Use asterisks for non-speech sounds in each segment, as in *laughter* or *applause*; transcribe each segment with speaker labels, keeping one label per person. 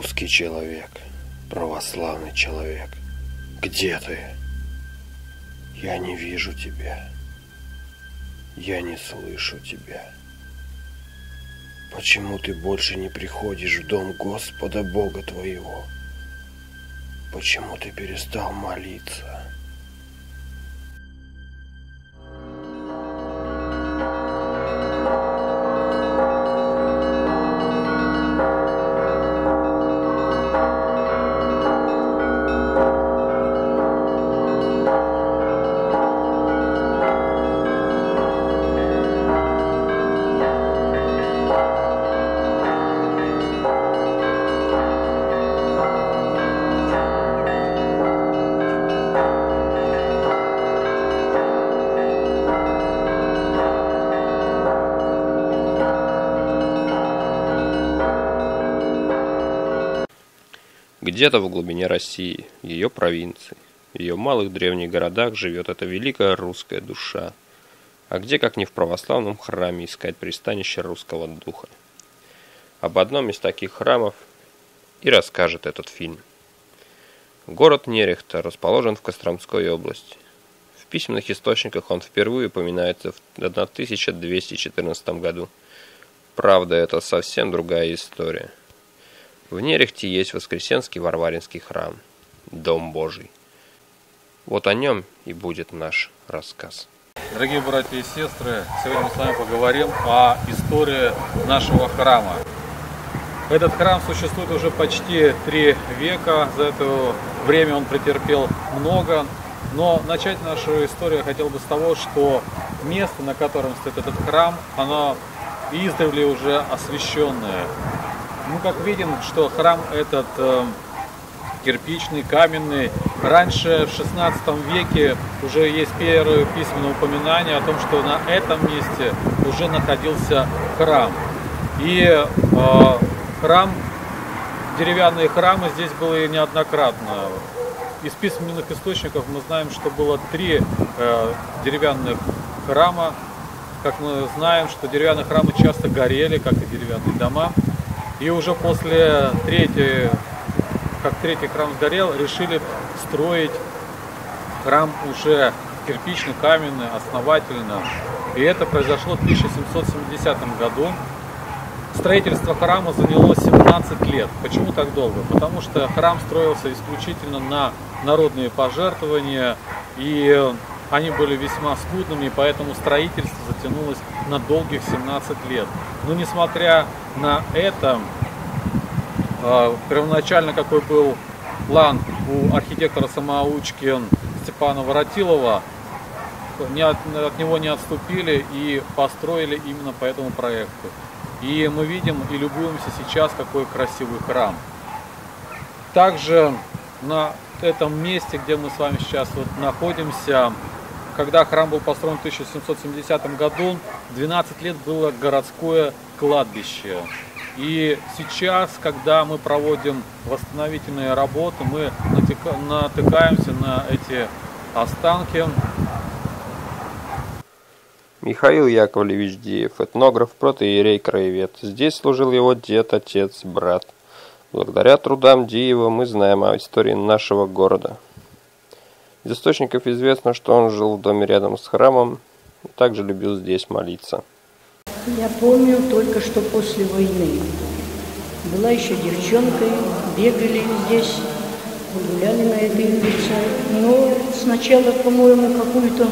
Speaker 1: Русский человек, православный человек, где ты? Я не вижу тебя. Я не слышу тебя. Почему ты больше не приходишь в дом Господа Бога твоего? Почему ты перестал молиться?
Speaker 2: Где-то в глубине России, ее провинции, в ее малых древних городах живет эта великая русская душа. А где, как не в православном храме, искать пристанище русского духа? Об одном из таких храмов и расскажет этот фильм. Город Нерехта расположен в Костромской области. В письменных источниках он впервые упоминается в 1214 году. Правда, это совсем другая история. В Нерехте есть Воскресенский Варваринский храм, Дом Божий. Вот о нем и будет наш рассказ.
Speaker 3: Дорогие братья и сестры, сегодня мы с вами поговорим о истории нашего храма. Этот храм существует уже почти три века. За это время он претерпел много. Но начать нашу историю я хотел бы с того, что место, на котором стоит этот храм, оно издревле уже освященное. Мы как видим, что храм этот э, кирпичный, каменный. Раньше, в 16 веке, уже есть первые письменные упоминания о том, что на этом месте уже находился храм. И э, храм, деревянные храмы здесь были неоднократно. Из письменных источников мы знаем, что было три э, деревянных храма. Как мы знаем, что деревянные храмы часто горели, как и деревянные дома. И уже после третьей, как третий храм сгорел, решили строить храм уже кирпичный, каменный, основательно. И это произошло в 1770 году. Строительство храма заняло 17 лет. Почему так долго? Потому что храм строился исключительно на народные пожертвования, и они были весьма скудными, поэтому строительство затянулось на долгих 17 лет. Но несмотря на это, а, первоначально какой был план у архитектора самоучки Степана Воротилова, не от него не отступили и построили именно по этому проекту. И мы видим и любуемся сейчас, какой красивый храм. Также на этом месте, где мы с вами сейчас вот находимся, когда храм был построен в 1770 году, 12 лет было городское кладбище. И сейчас, когда мы проводим восстановительные работы, мы натыкаемся на эти останки.
Speaker 2: Михаил Яковлевич Диев, этнограф, протеерей, краевед. Здесь служил его дед, отец, брат. Благодаря трудам Диева мы знаем о истории нашего города. Из источников известно, что он жил в доме рядом с храмом и также любил здесь молиться.
Speaker 4: Я помню только что после войны. Была еще девчонкой, бегали здесь, гуляли на этой улице. Но сначала, по-моему, какую-то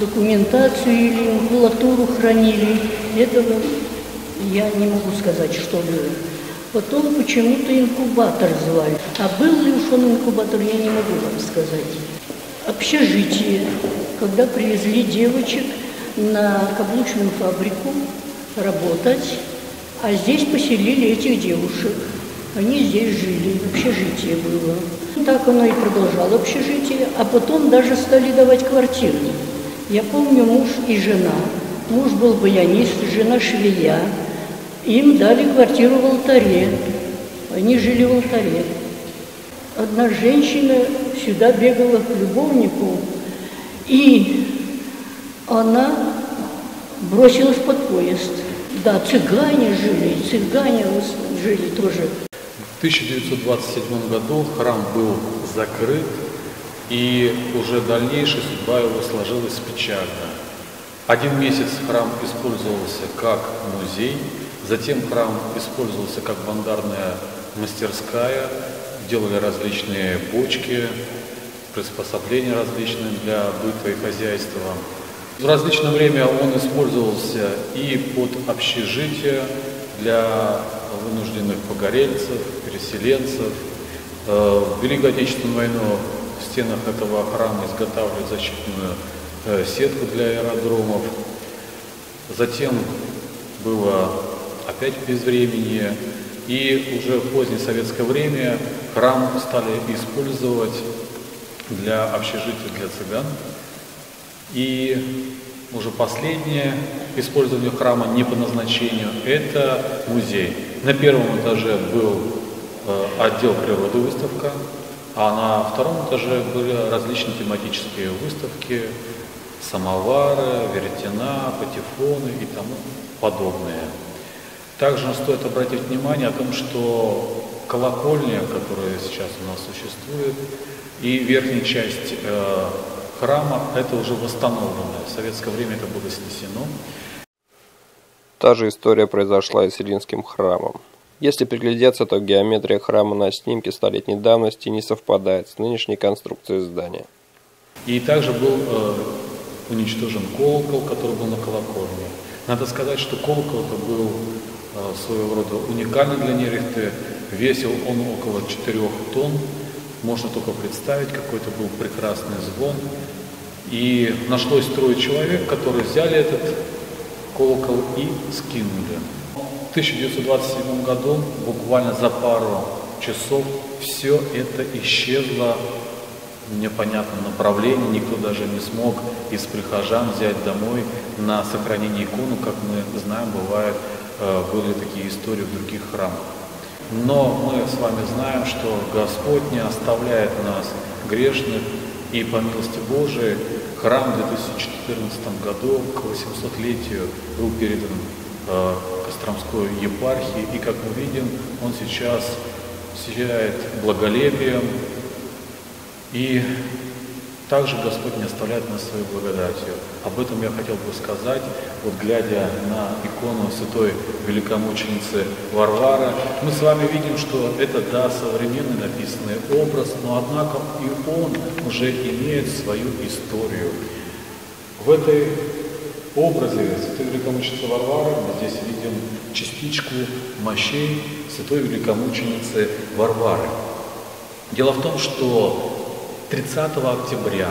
Speaker 4: документацию или макулатуру хранили. Этого я не могу сказать, что было. Потом почему-то инкубатор звали. А был ли уж он инкубатор, я не могу вам сказать. Общежитие. Когда привезли девочек на каблучную фабрику работать, а здесь поселили этих девушек. Они здесь жили, общежитие было. Так оно и продолжало общежитие, а потом даже стали давать квартиры. Я помню муж и жена. Муж был баянист, жена швея. Им дали квартиру в алтаре. Они жили в алтаре. Одна женщина сюда бегала к любовнику, и она бросилась под поезд. Да, цыгане жили, цыгане жили тоже.
Speaker 3: В 1927 году храм был закрыт, и уже дальнейшая судьба его сложилась печально. Один месяц храм использовался как музей, затем храм использовался как бандарная мастерская, делали различные бочки, приспособления различные для быта и хозяйства. В различное время он использовался и под общежитие для вынужденных погорельцев, переселенцев. Э, в Великую Отечественную войну в стенах этого храма изготавливали защитную э, сетку для аэродромов. Затем было опять безвременье, и уже в позднее советское время храм стали использовать для общежития для цыган. И уже последнее использование храма не по назначению – это музей. На первом этаже был э, отдел природы выставка, а на втором этаже были различные тематические выставки, самовары, веретена, патефоны и тому подобное. Также стоит обратить внимание о том, что колокольня, которая сейчас у нас существует, и верхняя часть э, храма, это уже восстановлено. В советское время это было снесено.
Speaker 2: Та же история произошла и с Илинским храмом. Если приглядеться, то геометрия храма на снимке столетней давности не совпадает с нынешней конструкцией здания.
Speaker 3: И также был э, уничтожен колокол, который был на колокольне. Надо сказать, что колокол это был своего рода уникальный для Нерехты. Весил он около 4 тонн. Можно только представить, какой это был прекрасный звон. И нашлось трое человек, которые взяли этот колокол и скинули. В 1927 году, буквально за пару часов, все это исчезло в непонятном направлении. Никто даже не смог из прихожан взять домой на сохранение икону, как мы знаем, бывает, э, были такие истории в других храмах. Но мы с вами знаем, что Господь не оставляет нас грешных, и по милости Божией храм в 2014 году к 800-летию был передан э, Костромской епархии, и, как мы видим, он сейчас сияет благолепием, и также Господь не оставляет нас своей благодатью. Об этом я хотел бы сказать, вот глядя на икону святой великомученицы Варвары. Мы с вами видим, что это, да, современный написанный образ, но однако и он уже имеет свою историю. В этой образе святой великомученицы Варвары мы здесь видим частичку мощей святой великомученицы Варвары. Дело в том, что 30 октября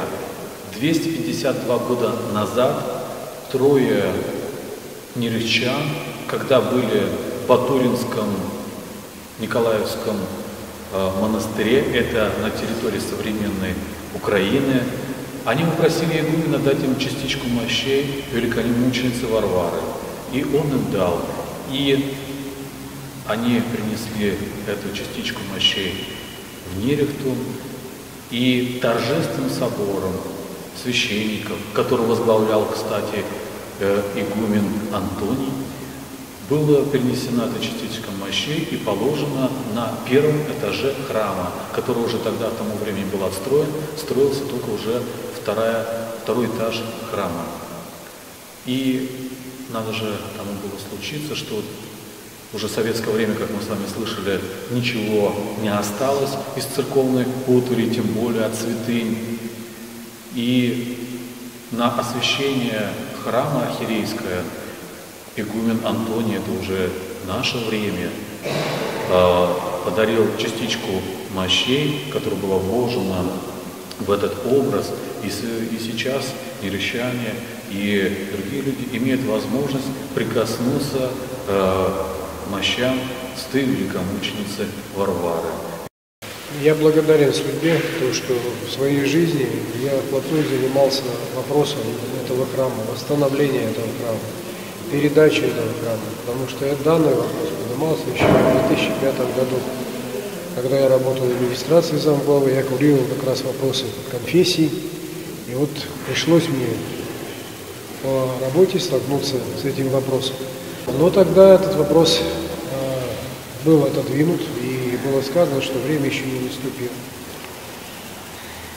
Speaker 3: 252 года назад трое неречан, когда были в Батуринском Николаевском э, монастыре, это на территории современной Украины, они попросили игумена дать им частичку мощей великомученицы Варвары. И он им дал. И они принесли эту частичку мощей в Нерехту, и торжественным собором священников, который возглавлял, кстати, э, игумен Антоний, была перенесена эта частичка мощей и положена на первом этаже храма, который уже тогда, к тому времени был отстроен, строился только уже вторая, второй этаж храма. И надо же тому было случиться, что уже советское время, как мы с вами слышали, ничего не осталось из церковной утвари, тем более от святынь. И на освящение храма архиерейское игумен Антоний, это уже наше время, а, подарил частичку мощей, которая была вложена в этот образ. И, и сейчас нерещане и другие люди имеют возможность прикоснуться э, мощам сты великомученицы Варвары.
Speaker 5: Я благодарен судьбе, потому что в своей жизни я вплотную занимался вопросом этого храма, восстановления этого храма, передачи этого храма, потому что я данный вопрос поднимался еще в 2005 году, когда я работал в администрации замглавы, я курировал как раз вопросы конфессий, и вот пришлось мне по работе столкнуться с этим вопросом. Но тогда этот вопрос э, был отодвинут, и было сказано, что время еще не наступило.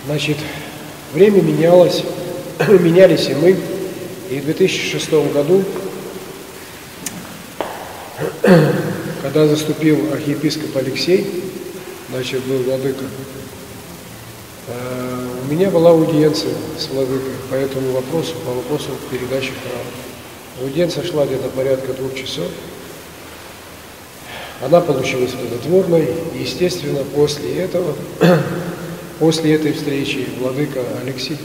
Speaker 5: Значит, время менялось, *clears throat* менялись и мы. И в 2006 году, *clears throat* когда заступил архиепископ Алексей, значит, был владыка, э, у меня была аудиенция с владыкой по этому вопросу, по вопросу передачи храма. Аудиенция шла где-то порядка двух часов. Она получилась плодотворной, и, естественно, после этого, *clears throat* после этой встречи, владыка Алексей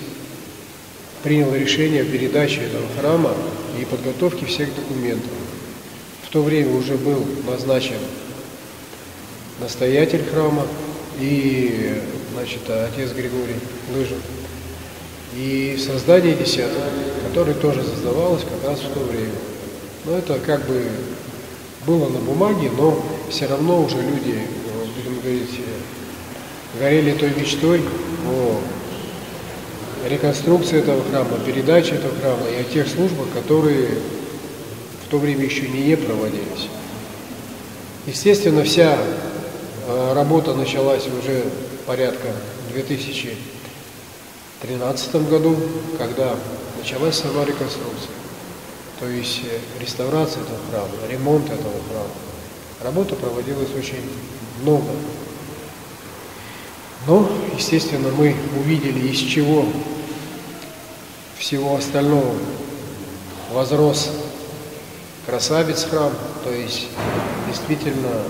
Speaker 5: принял решение о передаче этого храма и подготовке всех документов. В то время уже был назначен настоятель храма и значит, отец Григорий Лыжин. И создание десятого, которое тоже создавалось как раз в то время. Но это как бы было на бумаге, но все равно уже люди, будем говорить, горели той мечтой о реконструкции этого храма, передаче этого храма и о тех службах, которые в то время еще не проводились. Естественно, вся э, работа началась уже порядка 2013 году, когда началась сама реконструкция. То есть э, реставрация этого храма, ремонт этого храма. Работа проводилась очень много. Но, естественно, мы увидели, из чего всего остального возрос красавец храм, то есть действительно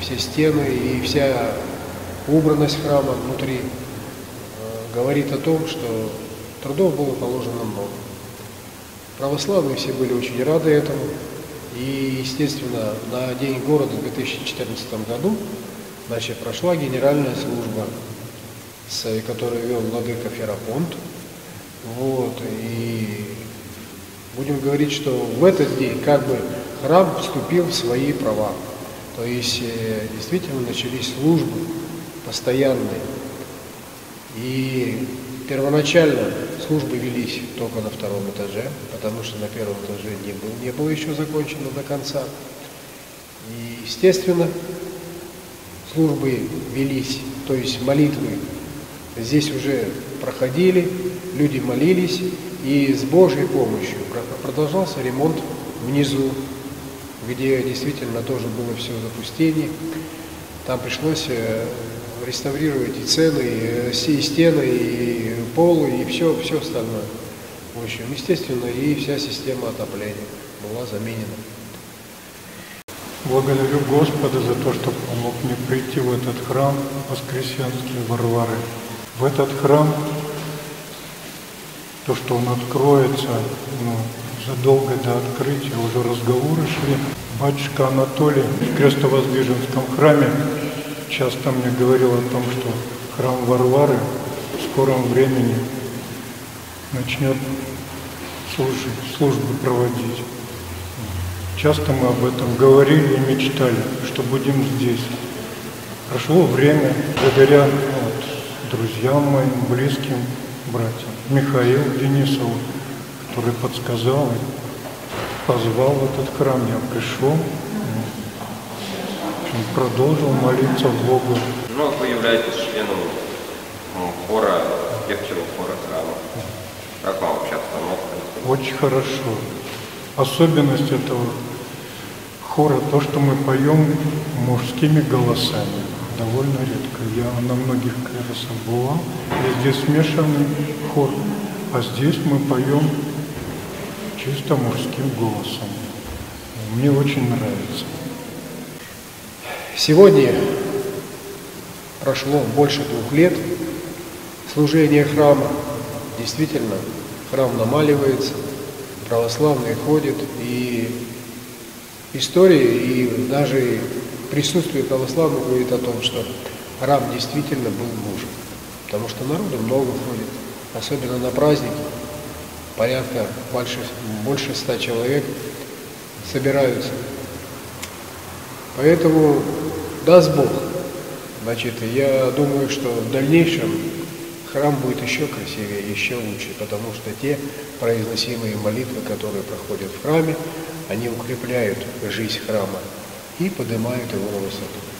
Speaker 5: все стены и вся убранность храма внутри говорит о том, что трудов было положено много. Православные все были очень рады этому. И, естественно, на День города в 2014 году значит, прошла генеральная служба, с, которую вел владыка Ферапонт. Вот, и будем говорить, что в этот день как бы храм вступил в свои права. То есть э, действительно начались службы постоянные. И первоначально службы велись только на втором этаже, потому что на первом этаже не, был, не было еще закончено до конца. И, естественно, службы велись, то есть молитвы здесь уже проходили, люди молились, и с Божьей помощью продолжался ремонт внизу, где действительно тоже было все запустение. Там пришлось э, реставрировать и цены, и, и стены, и полы, и все, все остальное. В общем, естественно, и вся система отопления была заменена.
Speaker 6: Благодарю Господа за то, что помог мне прийти в этот храм Воскресенский Варвары. В этот храм, то, что он откроется, ну, задолго до открытия уже разговоры шли. Батюшка Анатолий в Крестовоздвиженском храме часто мне говорил о том, что храм Варвары в скором времени начнет служить, службы проводить. Часто мы об этом говорили и мечтали, что будем здесь. Прошло время, благодаря вот, друзьям моим, близким братьям, Михаил Денисову, который подсказал и позвал в этот храм. Я пришел, продолжил молиться Богу.
Speaker 2: Ну, вы являетесь членом ну, хора, певчего хора храма. Как вам вообще обстановка?
Speaker 6: Очень хорошо. Особенность этого хора то, что мы поем мужскими голосами. Довольно редко. Я на многих клиросах бывал, и здесь смешанный хор. А здесь мы поем чисто мужским голосом. Мне очень нравится.
Speaker 5: Сегодня прошло больше двух лет служения храма. Действительно, храм намаливается, православные ходят, и история, и даже присутствие православных говорит о том, что храм действительно был нужен. Потому что народу много ходит, особенно на праздники. Порядка больше, больше ста человек собираются. Поэтому даст Бог, значит, я думаю, что в дальнейшем храм будет еще красивее, еще лучше, потому что те произносимые молитвы, которые проходят в храме, они укрепляют жизнь храма и поднимают его на высоту.